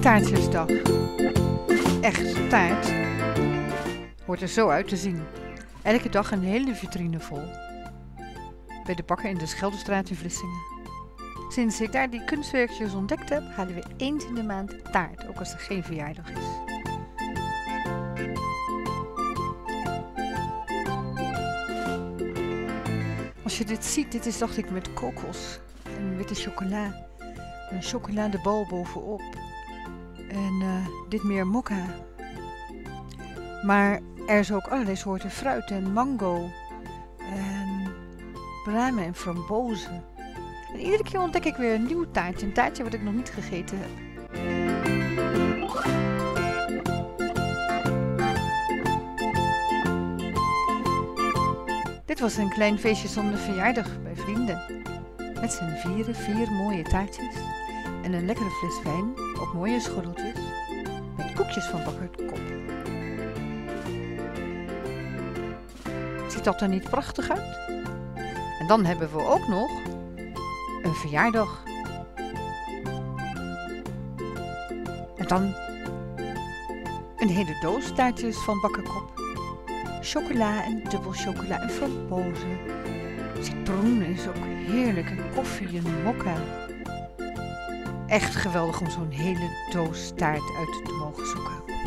Taartjesdag. Echt taart. Hoort er zo uit te zien. Elke dag een hele vitrine vol. Bij de bakker in de Scheldestraat in Vlissingen. Sinds ik daar die kunstwerkjes ontdekt heb, halen we eens in de maand taart, ook als er geen verjaardag is. Als je dit ziet, dit is dacht ik met kokos en witte chocola. Een chocoladebal bovenop. En eh, dit meer mokka. Maar er is ook allerlei soorten fruit en mango. En bramen en frambozen. En iedere keer ontdek ik weer een nieuw taartje. Een taartje wat ik nog niet gegeten heb. Dit was een klein feestje zonder verjaardag bij vrienden. Met z'n vieren vier mooie taartjes en een lekkere fles wijn op mooie schorreltjes met koekjes van bakker Kop. Ziet dat er niet prachtig uit? En dan hebben we ook nog een verjaardag. En dan een hele doos taartjes van bakkerkop. Chocola en dubbel chocola en frambozen. Citroen is ook heerlijk en koffie en mokka. Echt geweldig om zo'n hele doos taart uit te mogen zoeken.